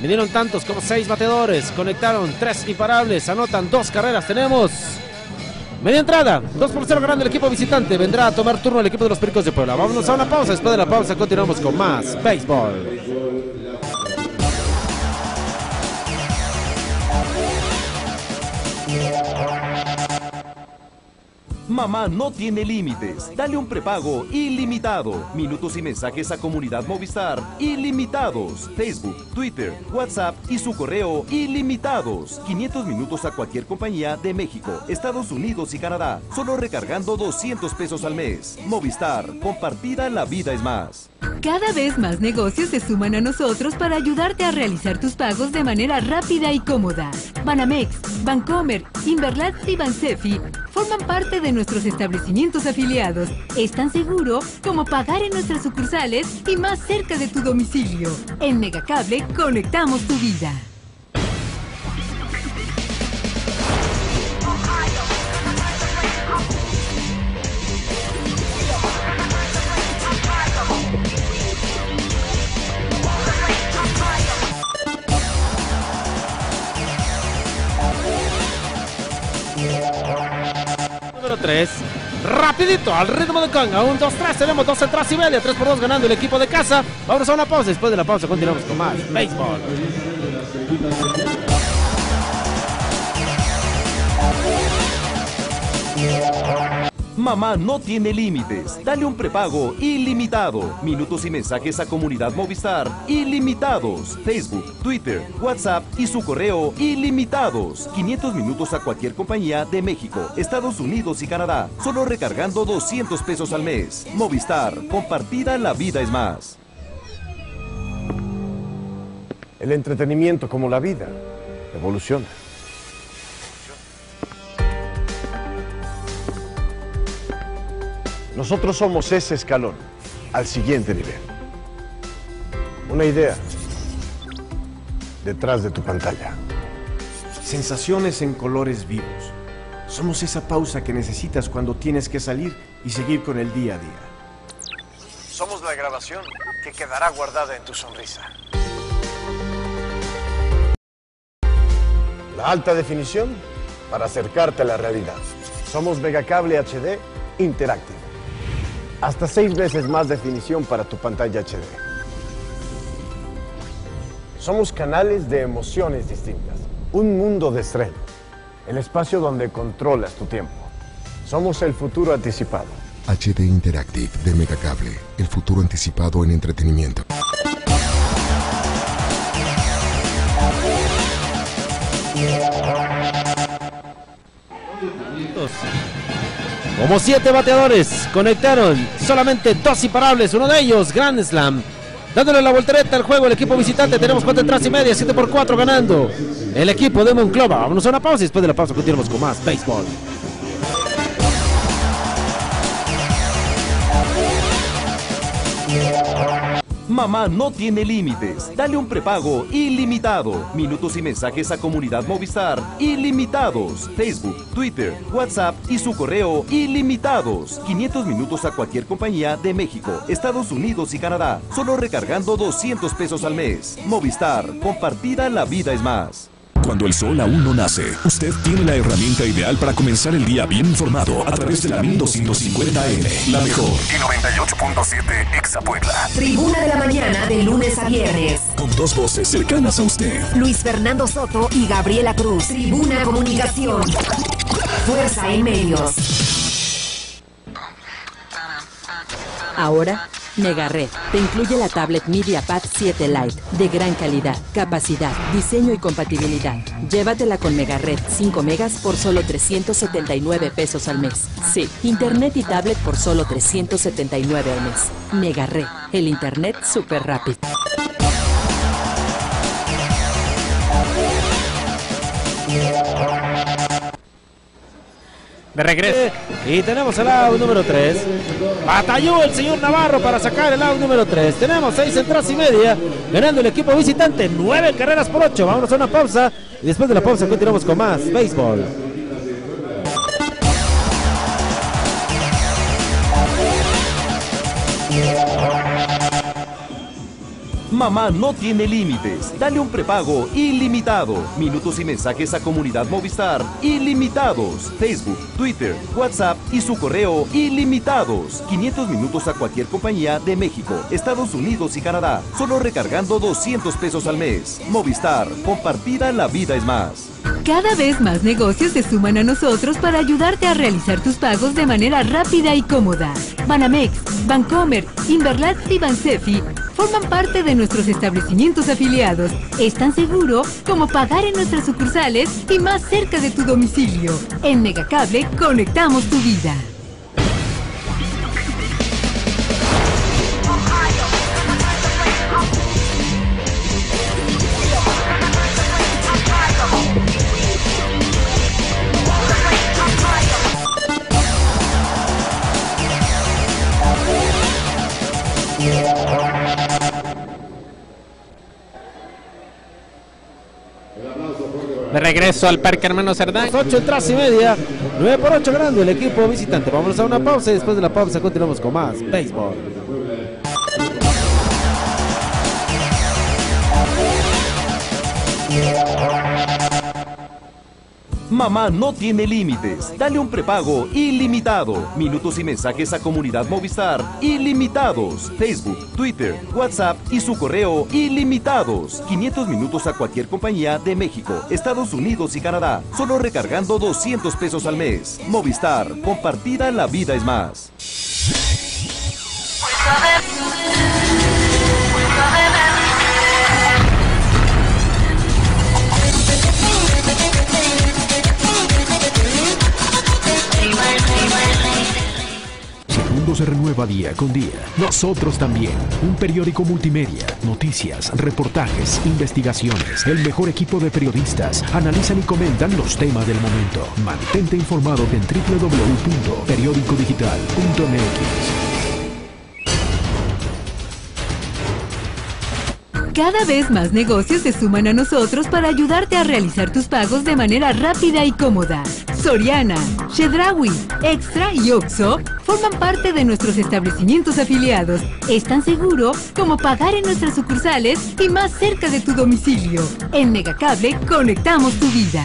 Vinieron tantos como seis bateadores, conectaron tres imparables, anotan dos carreras. Tenemos media entrada, 2 por 0 ganando el equipo visitante. Vendrá a tomar turno el equipo de los Pericos de Puebla. Vámonos a una pausa. Después de la pausa continuamos con más béisbol. Mamá no tiene límites. Dale un prepago ilimitado. Minutos y mensajes a comunidad Movistar ilimitados. Facebook, Twitter, WhatsApp y su correo ilimitados. 500 minutos a cualquier compañía de México, Estados Unidos y Canadá. Solo recargando 200 pesos al mes. Movistar, compartida la vida es más. Cada vez más negocios se suman a nosotros para ayudarte a realizar tus pagos de manera rápida y cómoda. Banamex, Bancomer, Inverlat y Bansefi forman parte de nuestros establecimientos afiliados. Es tan seguro como pagar en nuestras sucursales y más cerca de tu domicilio. En Megacable conectamos tu vida. 3. Rapidito, al ritmo de conga. Un, dos, tres. Tenemos dos entradas y media. 3 por 2 ganando el equipo de casa. Vamos a una pausa. Después de la pausa continuamos con más béisbol. Mamá no tiene límites. Dale un prepago ilimitado. Minutos y mensajes a comunidad Movistar ilimitados. Facebook, Twitter, WhatsApp y su correo ilimitados. 500 minutos a cualquier compañía de México, Estados Unidos y Canadá. Solo recargando 200 pesos al mes. Movistar, compartida la vida es más. El entretenimiento, como la vida, evoluciona. Nosotros somos ese escalón al siguiente nivel. Una idea detrás de tu pantalla. Sensaciones en colores vivos. Somos esa pausa que necesitas cuando tienes que salir y seguir con el día a día. Somos la grabación que quedará guardada en tu sonrisa. La alta definición para acercarte a la realidad. Somos Megacable HD Interactive. Hasta seis veces más definición para tu pantalla HD. Somos canales de emociones distintas. Un mundo de estreno. El espacio donde controlas tu tiempo. Somos el futuro anticipado. HD Interactive de Megacable, el futuro anticipado en entretenimiento. Como siete bateadores conectaron solamente dos imparables, uno de ellos Grand Slam. Dándole la voltereta al juego el equipo visitante, tenemos cuatro entradas y media, 7 por 4 ganando. El equipo de Monclova. Vámonos a una pausa y después de la pausa continuamos con más béisbol. Mamá no tiene límites. Dale un prepago ilimitado. Minutos y mensajes a comunidad Movistar ilimitados. Facebook, Twitter, WhatsApp y su correo ilimitados. 500 minutos a cualquier compañía de México, Estados Unidos y Canadá. Solo recargando 200 pesos al mes. Movistar, compartida la vida es más. Cuando el sol aún no nace, usted tiene la herramienta ideal para comenzar el día bien informado a través de la 1250M, la mejor. Y 98.7 Exa Puebla. Tribuna de la mañana de lunes a viernes. Con dos voces cercanas a usted. Luis Fernando Soto y Gabriela Cruz. Tribuna Comunicación. Fuerza en medios. Ahora, Megared te incluye la tablet MediaPad 7 Lite de gran calidad, capacidad, diseño y compatibilidad. Llévatela con Megared 5 megas por solo 379 pesos al mes. Sí, internet y tablet por solo 379 al mes. Megared, el internet súper rápido. De regreso. Y tenemos el out número 3. Batalló el señor Navarro para sacar el out número 3. Tenemos 6 entradas y media. Ganando el equipo visitante. 9 carreras por 8. Vámonos a una pausa. Y después de la pausa continuamos con más béisbol. Mamá no tiene límites. Dale un prepago ilimitado. Minutos y mensajes a comunidad Movistar ilimitados. Facebook, Twitter, WhatsApp y su correo ilimitados. 500 minutos a cualquier compañía de México, Estados Unidos y Canadá. Solo recargando 200 pesos al mes. Movistar, compartida la vida es más. Cada vez más negocios se suman a nosotros para ayudarte a realizar tus pagos de manera rápida y cómoda. Banamex, Bancomer, Inverlat y Bansefi forman parte de nuestros establecimientos afiliados. Es tan seguro como pagar en nuestras sucursales y más cerca de tu domicilio. En Megacable conectamos tu vida. De regreso al Parque Hermano Cerdán. 8 entradas y media. 9 por 8 ganando el equipo visitante. Vamos a una pausa y después de la pausa continuamos con más béisbol. Mamá no tiene límites. Dale un prepago ilimitado. Minutos y mensajes a comunidad Movistar ilimitados. Facebook, Twitter, WhatsApp y su correo ilimitados. 500 minutos a cualquier compañía de México, Estados Unidos y Canadá. Solo recargando 200 pesos al mes. Movistar, compartida la vida es más. Se renueva día con día, nosotros también. Un periódico multimedia, noticias, reportajes, investigaciones. El mejor equipo de periodistas analizan y comentan los temas del momento. Mantente informado en www.periodicodigital.mx. Cada vez más negocios se suman a nosotros para ayudarte a realizar tus pagos de manera rápida y cómoda. Soriana, Chedraui, Extra y Oxo forman parte de nuestros establecimientos afiliados. Es tan seguro como pagar en nuestras sucursales y más cerca de tu domicilio. En Megacable conectamos tu vida.